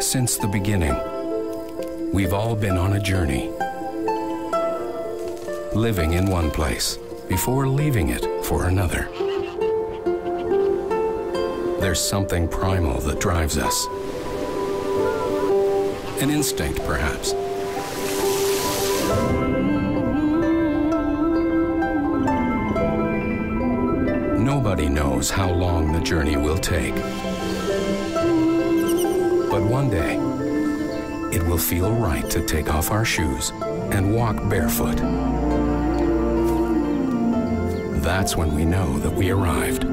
Since the beginning, we've all been on a journey. Living in one place before leaving it for another. There's something primal that drives us. An instinct, perhaps. Nobody knows how long the journey will take. But one day, it will feel right to take off our shoes and walk barefoot. That's when we know that we arrived.